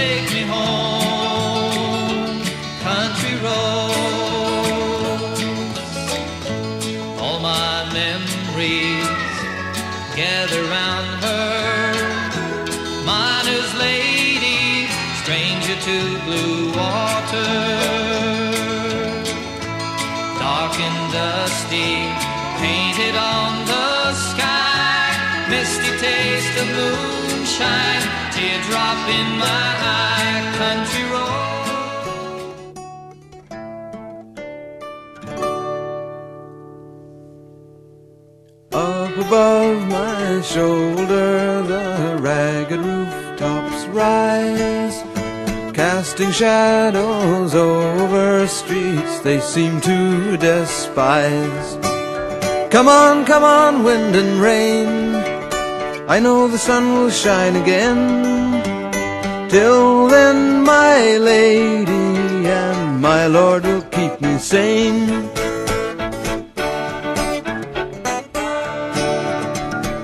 take me home, country roads. All my memories gather round her. Miner's lady, stranger to blue water. Dark and dusty, painted on the sky. Misty taste of moonshine, teardrop in my eye. Country road. Up above my shoulder, the ragged rooftops rise, casting shadows over streets they seem to despise. Come on, come on, wind and rain. I know the sun will shine again. Till then, my lady and my lord will keep me sane.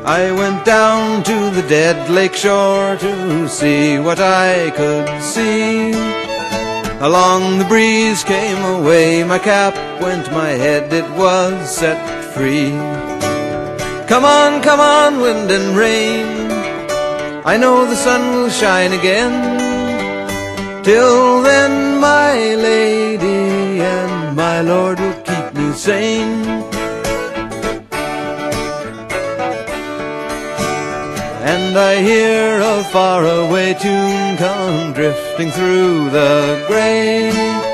I went down to the dead lake shore to see what I could see. Along the breeze came away my cap, went my head, it was set free. Come on, come on, wind and rain. I know the sun will shine again. Till then, my lady and my lord will keep me sane. And I hear a faraway tune come drifting through the gray.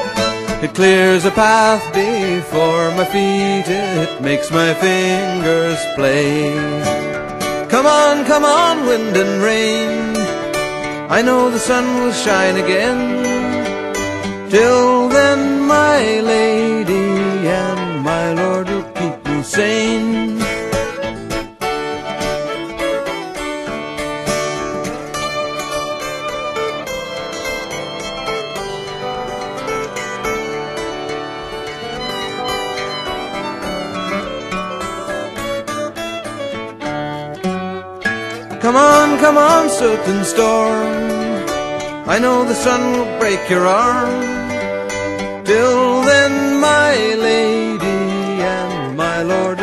It clears a path before my feet, it makes my fingers play. Come on, come on, wind and rain. I know the sun will shine again. Till then, my lady Come on, come on, soot storm. I know the sun will break your arm. Till then, my lady and my lord